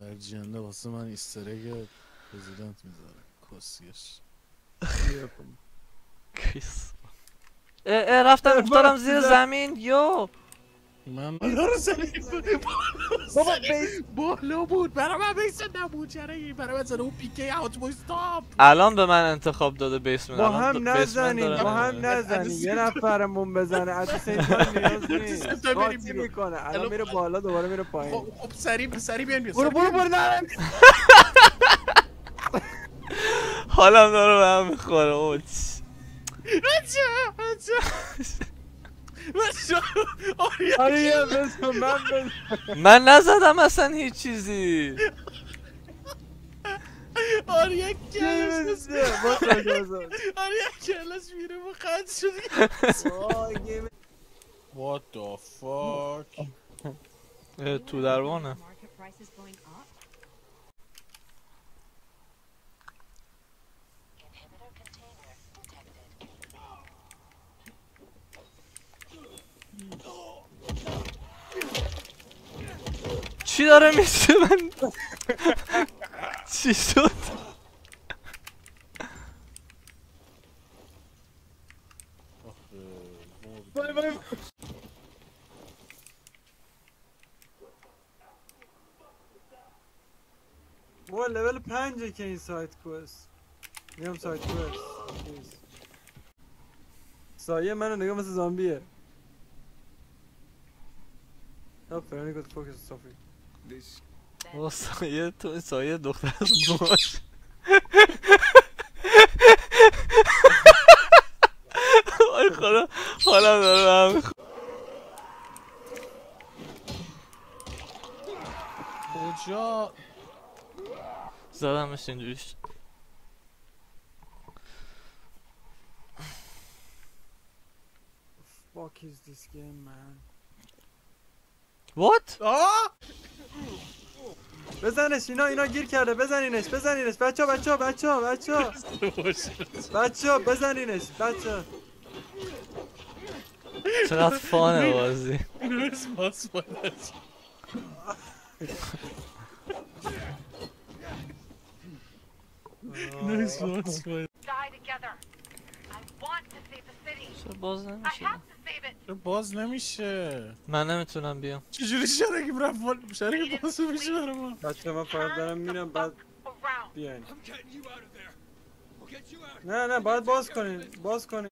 در جنده واسه من ایسترگ پرزیدنت می‌ذاره. کسیش. کریس اه اه رفتم افتادم زیر زمین. یو. من رو زمین بابا بیس بالا بود. برای من بیسه نبود. چرا این برای من زده اون پیکه اوت بوی. ستاپ الان به من انتخاب داده بیسمن. با الان هم داره با هم. نزنین یه نفرمون بزنه. از نیاز نیست. سه تا بریم قاطی بیرون. می‌کنه. الان میره بالا دوباره میره پایین. خب خب سریع سریع بیان بیان برو برو برو نه حالم داره به هم می‌خوره اوچ. آریا آره یه بزن من بزن من نزدم اصلا هیچ چیزی. آریا بزن آریا کلش میره با آه، گیم What the fuck? تو دروانه چی داره میشه من چی شد بابا لول پنجه که این سایت کوست میام سایت کوست. سایه منو نگاه مثل زامبیه آفرین گفت فوکس صافی با سایه تو سایه دختر باش وای خدا هم می‌خوره. کجا زدمش اینجوری شد. fuck is this game man What? آه بزنش اینا اینا گیر کرده. بزنینش بزنینش. بچه ها بچه ها بچه ها بچه ها. بچه ها بزنینش. بچه ها. چقدر فانه بازی. Nurse must find Die together. I want to save the city. چرا باز I نمیشه have to save it. باز نمیشه؟ من نمی‌تونم بیام. چجوری شرکی رفت شرکی باز میشه برای ما بچه من فقط دارم میرم بعد Around. بیاین. نه نه باید باز کنین. باز کنین.